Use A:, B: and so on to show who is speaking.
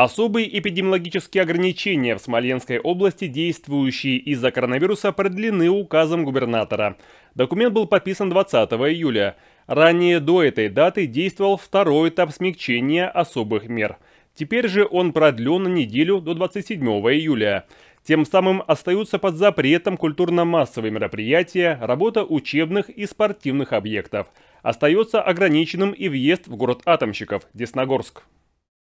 A: Особые эпидемиологические ограничения в Смоленской области, действующие из-за коронавируса, продлены указом губернатора. Документ был подписан 20 июля. Ранее до этой даты действовал второй этап смягчения особых мер. Теперь же он продлен на неделю до 27 июля. Тем самым остаются под запретом культурно-массовые мероприятия, работа учебных и спортивных объектов. Остается ограниченным и въезд в город атомщиков – Десногорск.